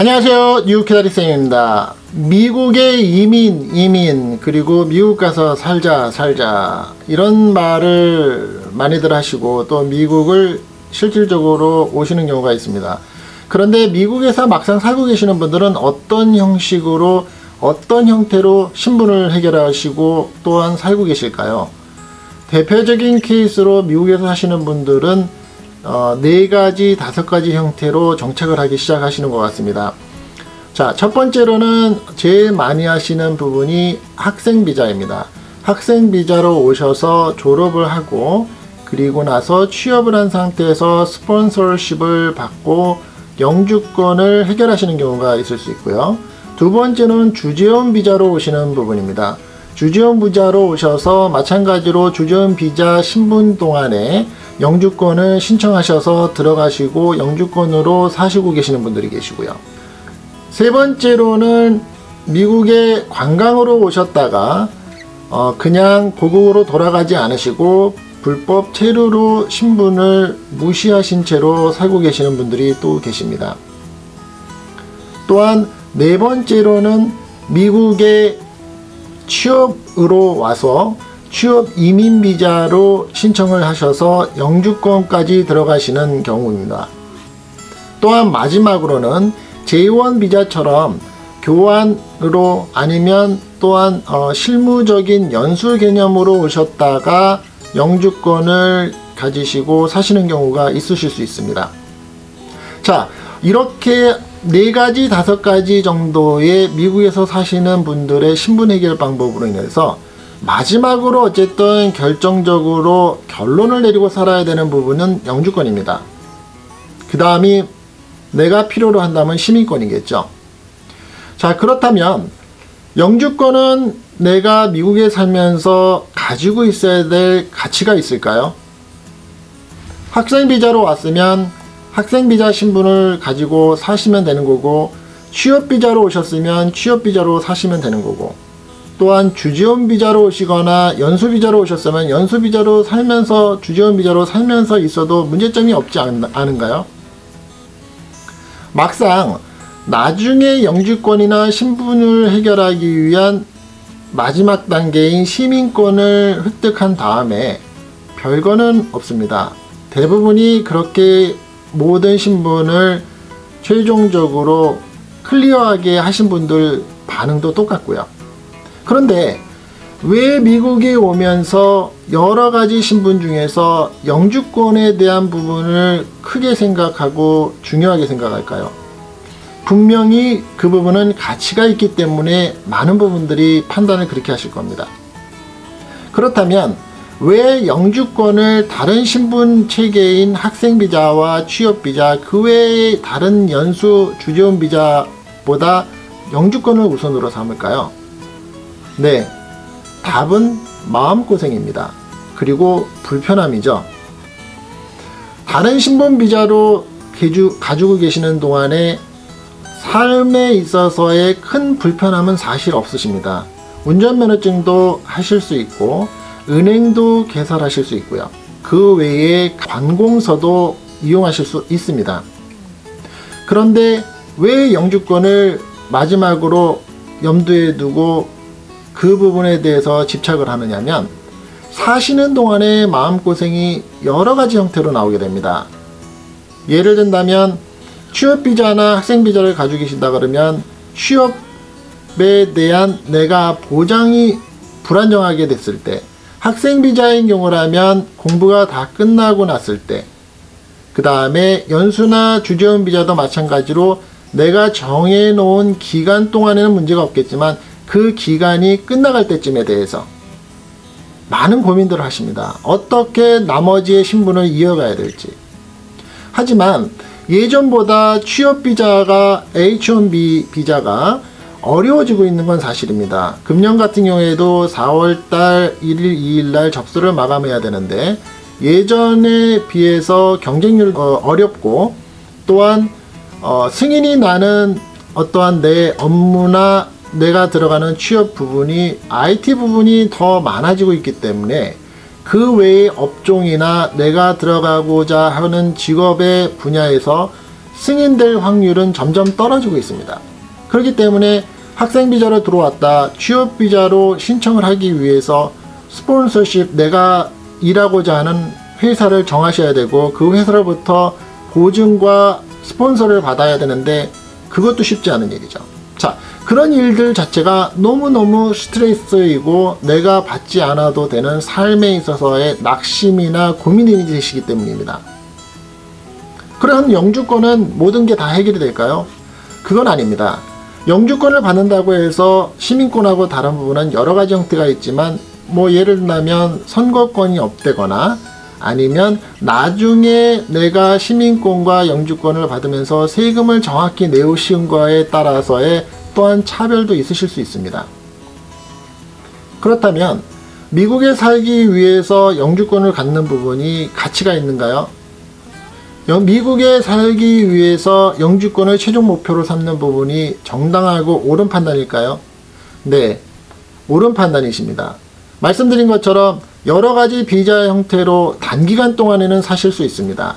안녕하세요. 뉴키다리쌤입니다. 미국의 이민, 이민, 그리고 미국 가서 살자, 살자. 이런 말을 많이들 하시고 또 미국을 실질적으로 오시는 경우가 있습니다. 그런데 미국에서 막상 살고 계시는 분들은 어떤 형식으로, 어떤 형태로 신분을 해결하시고 또한 살고 계실까요? 대표적인 케이스로 미국에서 사시는 분들은 어, 네 가지, 다섯 가지 형태로 정착을 하기 시작하시는 것 같습니다. 자, 첫 번째로는 제일 많이 하시는 부분이 학생 비자입니다. 학생 비자로 오셔서 졸업을 하고 그리고 나서 취업을 한 상태에서 스폰서십을 받고 영주권을 해결하시는 경우가 있을 수 있고요. 두 번째는 주재원 비자로 오시는 부분입니다. 주재원 비자로 오셔서 마찬가지로 주재원 비자 신분 동안에 영주권을 신청하셔서 들어가시고 영주권으로 사시고 계시는 분들이 계시고요. 세 번째로는 미국에 관광으로 오셨다가 어 그냥 고국으로 돌아가지 않으시고 불법 체류로 신분을 무시하신 채로 살고 계시는 분들이 또 계십니다. 또한 네 번째로는 미국에 취업으로 와서 취업 이민 비자로 신청을 하셔서 영주권까지 들어가시는 경우입니다. 또한 마지막으로는 제1 비자처럼 교환으로 아니면 또한 어, 실무적인 연수 개념으로 오셨다가 영주권을 가지시고 사시는 경우가 있으실 수 있습니다. 자, 이렇게 네 가지, 다섯 가지 정도의 미국에서 사시는 분들의 신분 해결 방법으로 인해서 마지막으로 어쨌든 결정적으로 결론을 내리고 살아야 되는 부분은 영주권입니다. 그 다음이 내가 필요로 한다면 시민권이겠죠. 자, 그렇다면 영주권은 내가 미국에 살면서 가지고 있어야 될 가치가 있을까요? 학생 비자로 왔으면 학생 비자 신분을 가지고 사시면 되는 거고 취업 비자로 오셨으면 취업 비자로 사시면 되는 거고 또한 주지원 비자로 오시거나 연수 비자로 오셨으면 연수 비자로 살면서 주지원 비자로 살면서 있어도 문제점이 없지 않, 않은가요? 막상 나중에 영주권이나 신분을 해결하기 위한 마지막 단계인 시민권을 획득한 다음에 별거는 없습니다. 대부분이 그렇게 모든 신분을 최종적으로 클리어하게 하신 분들 반응도 똑같고요. 그런데 왜 미국에 오면서 여러 가지 신분 중에서 영주권에 대한 부분을 크게 생각하고 중요하게 생각할까요? 분명히 그 부분은 가치가 있기 때문에 많은 부분들이 판단을 그렇게 하실 겁니다. 그렇다면 왜 영주권을 다른 신분 체계인 학생 비자와 취업 비자 그 외의 다른 연수 주재원 비자보다 영주권을 우선으로 삼을까요? 네, 답은 마음고생입니다. 그리고 불편함이죠. 다른 신분 비자로 가지고 계시는 동안에 삶에 있어서의 큰 불편함은 사실 없으십니다. 운전면허증도 하실 수 있고 은행도 개설하실 수 있고요. 그 외에 관공서도 이용하실 수 있습니다. 그런데 왜 영주권을 마지막으로 염두에 두고 그 부분에 대해서 집착을 하느냐면 사시는 동안에 마음고생이 여러 가지 형태로 나오게 됩니다. 예를 든다면 취업비자나 학생비자를 가지고 계신다 그러면 취업에 대한 내가 보장이 불안정하게 됐을 때 학생 비자인 경우라면 공부가 다 끝나고 났을 때 그 다음에 연수나 주재원 비자도 마찬가지로 내가 정해놓은 기간 동안에는 문제가 없겠지만 그 기간이 끝나갈 때쯤에 대해서 많은 고민들을 하십니다. 어떻게 나머지의 신분을 이어가야 될지. 하지만 예전보다 취업 비자가 H1B 비자가 어려워지고 있는 건 사실입니다. 금년 같은 경우에도 4월달 1일, 2일날 접수를 마감해야 되는데 예전에 비해서 경쟁률 어, 어렵고 또한 어, 승인이 나는 어떠한 내 업무나 내가 들어가는 취업 부분이 IT 부분이 더 많아지고 있기 때문에 그 외의 업종이나 내가 들어가고자 하는 직업의 분야에서 승인될 확률은 점점 떨어지고 있습니다. 그렇기 때문에 학생 비자로 들어왔다 취업 비자로 신청을 하기 위해서 스폰서십 내가 일하고자 하는 회사를 정하셔야 되고 그 회사로부터 보증과 스폰서를 받아야 되는데 그것도 쉽지 않은 일이죠. 자, 그런 일들 자체가 너무너무 스트레스이고 내가 받지 않아도 되는 삶에 있어서의 낙심이나 고민이 되시기 때문입니다. 그럼 영주권은 모든 게 다 해결이 될까요? 그건 아닙니다. 영주권을 받는다고 해서 시민권하고 다른 부분은 여러 가지 형태가 있지만 뭐 예를 들면 선거권이 없대거나 아니면 나중에 내가 시민권과 영주권을 받으면서 세금을 정확히 내오신 거에 따라서의 또한 차별도 있으실 수 있습니다. 그렇다면 미국에 살기 위해서 영주권을 갖는 부분이 가치가 있는가요? 미국에 살기 위해서 영주권을 최종 목표로 삼는 부분이 정당하고 옳은 판단일까요? 네, 옳은 판단이십니다. 말씀드린 것처럼 여러 가지 비자 형태로 단기간 동안에는 사실 수 있습니다.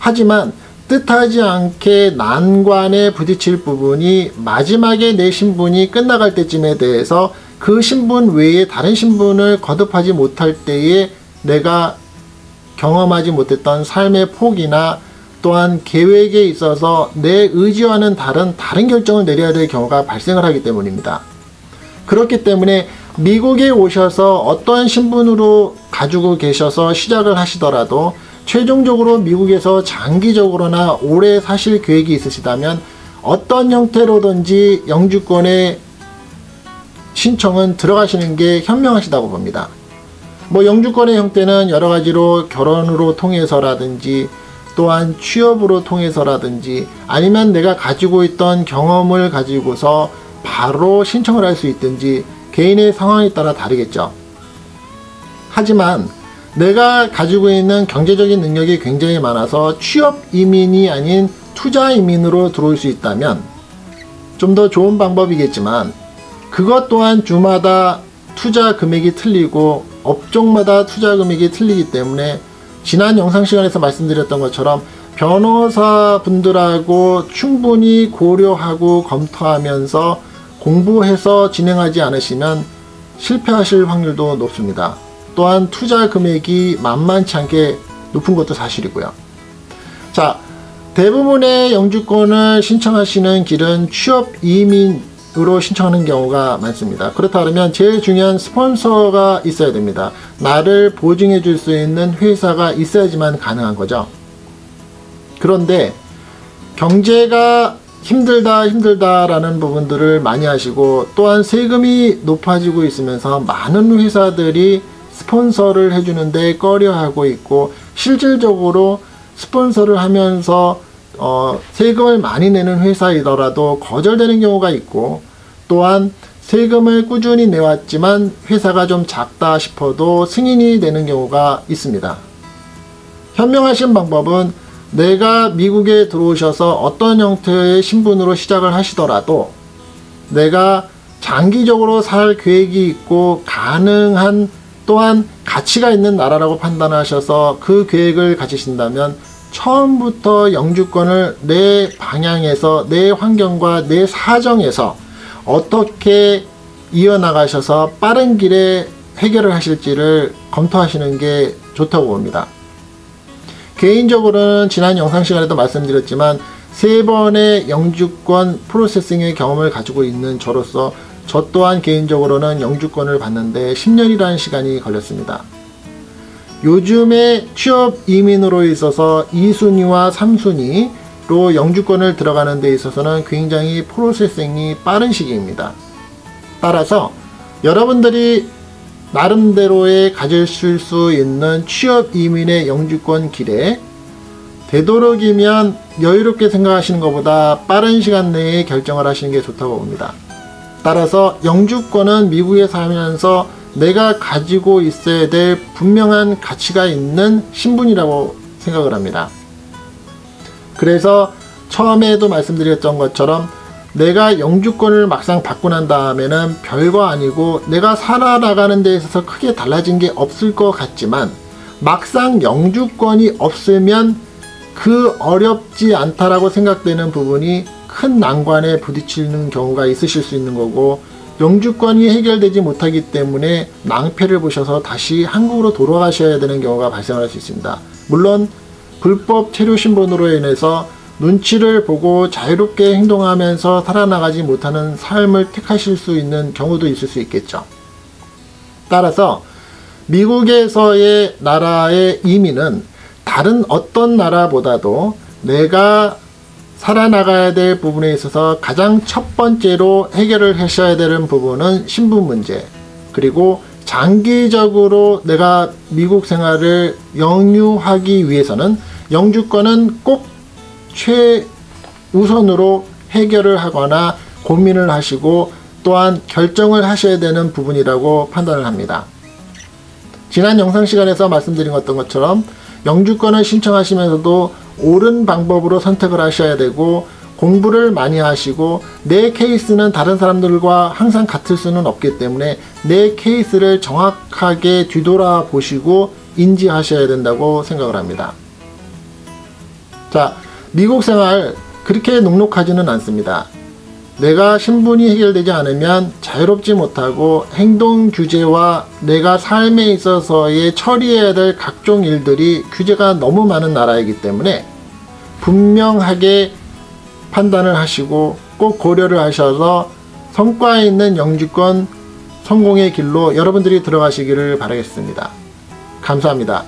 하지만 뜻하지 않게 난관에 부딪힐 부분이 마지막에 내 신분이 끝나갈 때쯤에 대해서 그 신분 외에 다른 신분을 거듭하지 못할 때에 내가 경험하지 못했던 삶의 폭이나 또한 계획에 있어서 내 의지와는 다른 다른 결정을 내려야 될 경우가 발생을 하기 때문입니다. 그렇기 때문에 미국에 오셔서 어떠한 신분으로 가지고 계셔서 시작을 하시더라도 최종적으로 미국에서 장기적으로나 오래 사실 계획이 있으시다면 어떤 형태로든지 영주권의 신청은 들어가시는 게 현명하시다고 봅니다. 뭐 영주권의 형태는 여러 가지로 결혼으로 통해서라든지 또한 취업으로 통해서라든지 아니면 내가 가지고 있던 경험을 가지고서 바로 신청을 할 수 있든지 개인의 상황에 따라 다르겠죠. 하지만 내가 가지고 있는 경제적인 능력이 굉장히 많아서 취업 이민이 아닌 투자 이민으로 들어올 수 있다면 좀 더 좋은 방법이겠지만 그것 또한 주마다 투자 금액이 틀리고 업종마다 투자 금액이 틀리기 때문에 지난 영상 시간에서 말씀드렸던 것처럼 변호사 분들하고 충분히 고려하고 검토하면서 공부해서 진행하지 않으시면 실패하실 확률도 높습니다. 또한 투자 금액이 만만치 않게 높은 것도 사실이고요. 자, 대부분의 영주권을 신청하시는 길은 취업 이민 으로 신청하는 경우가 많습니다. 그렇다 면 제일 중요한 스폰서가 있어야 됩니다. 나를 보증해 줄 수 있는 회사가 있어야지만 가능한 거죠. 그런데 경제가 힘들다 힘들다라는 부분들을 많이 하시고 또한 세금이 높아지고 있으면서 많은 회사들이 스폰서를 해주는데 꺼려하고 있고 실질적으로 스폰서를 하면서 어, 세금을 많이 내는 회사이더라도 거절되는 경우가 있고 또한 세금을 꾸준히 내왔지만 회사가 좀 작다 싶어도 승인이 되는 경우가 있습니다. 현명하신 방법은 내가 미국에 들어오셔서 어떤 형태의 신분으로 시작을 하시더라도 내가 장기적으로 살 계획이 있고 가능한 또한 가치가 있는 나라라고 판단하셔서 그 계획을 가지신다면 처음부터 영주권을 내 방향에서 내 환경과 내 사정에서 어떻게 이어나가셔서 빠른 길에 해결을 하실지를 검토하시는 게 좋다고 봅니다. 개인적으로는 지난 영상 시간에도 말씀드렸지만 세 번의 영주권 프로세싱의 경험을 가지고 있는 저로서 저 또한 개인적으로는 영주권을 받는데 10년이라는 시간이 걸렸습니다. 요즘에 취업 이민으로 있어서 2순위와 3순위로 영주권을 들어가는 데 있어서는 굉장히 프로세싱이 빠른 시기입니다. 따라서 여러분들이 나름대로의 가지실 수 있는 취업 이민의 영주권 길에 되도록이면 여유롭게 생각하시는 것보다 빠른 시간 내에 결정을 하시는 게 좋다고 봅니다. 따라서 영주권은 미국에 살면서 내가 가지고 있어야 될 분명한 가치가 있는 신분이라고 생각을 합니다. 그래서 처음에도 말씀드렸던 것처럼 내가 영주권을 막상 받고 난 다음에는 별거 아니고 내가 살아나가는 데 있어서 크게 달라진 게 없을 것 같지만 막상 영주권이 없으면 그 어렵지 않다라고 생각되는 부분이 큰 난관에 부딪히는 경우가 있으실 수 있는 거고 영주권이 해결되지 못하기 때문에 낭패를 보셔서 다시 한국으로 돌아가셔야 되는 경우가 발생할 수 있습니다. 물론 불법 체류 신분으로 인해서 눈치를 보고 자유롭게 행동하면서 살아나가지 못하는 삶을 택하실 수 있는 경우도 있을 수 있겠죠. 따라서 미국에서의 나라의 이민은 다른 어떤 나라보다도 내가 살아나가야 될 부분에 있어서 가장 첫 번째로 해결을 하셔야 되는 부분은 신분 문제 그리고 장기적으로 내가 미국 생활을 영유하기 위해서는 영주권은 꼭 최우선으로 해결을 하거나 고민을 하시고 또한 결정을 하셔야 되는 부분이라고 판단을 합니다. 지난 영상 시간에서 말씀드린 것처럼 영주권을 신청하시면서도 옳은 방법으로 선택을 하셔야 되고 공부를 많이 하시고 내 케이스는 다른 사람들과 항상 같을 수는 없기 때문에 내 케이스를 정확하게 뒤돌아 보시고 인지하셔야 된다고 생각을 합니다. 자, 미국 생활 그렇게 녹록하지는 않습니다. 내가 신분이 해결되지 않으면 자유롭지 못하고 행동 규제와 내가 삶에 있어서의 처리해야 될 각종 일들이 규제가 너무 많은 나라이기 때문에 분명하게 판단을 하시고 꼭 고려를 하셔서 성과에 있는 영주권 성공의 길로 여러분들이 들어가시기를 바라겠습니다. 감사합니다.